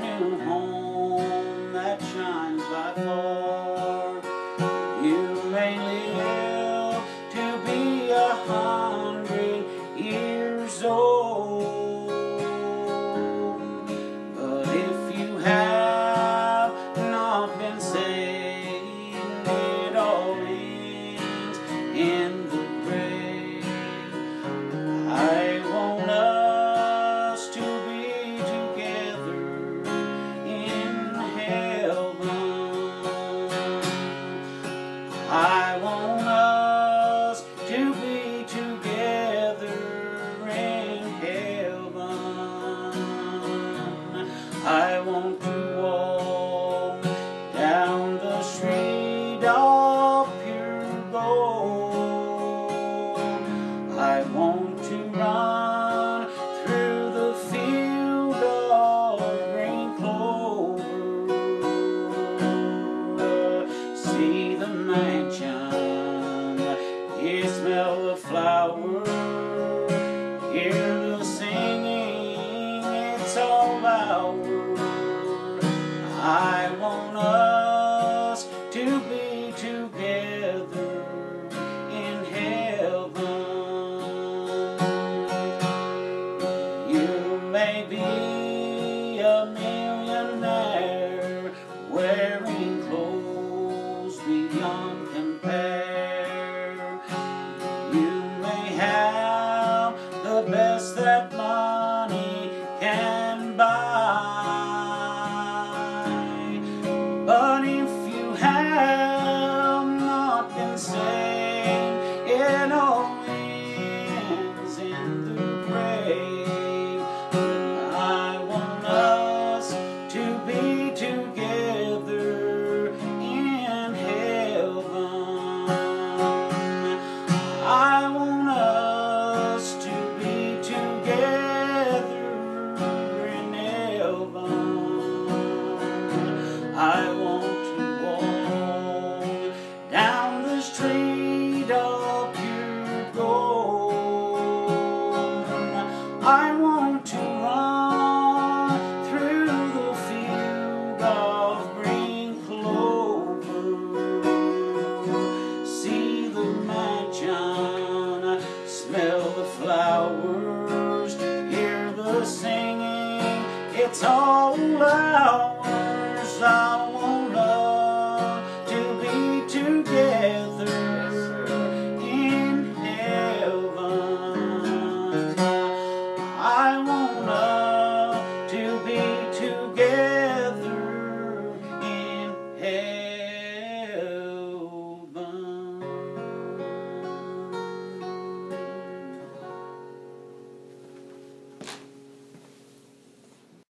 new home that shines by far. You may live to be a hundred years old, but if you have not been saved, See the mansion, yeah, smell the flowers, hear the singing, it's all ours. I want us to be together in heaven. You may be a millionaire I want to walk down the street of pure gold. I want to run through the field of green clover, see the mansion, smell the flowers, hear the singing. It's all loud.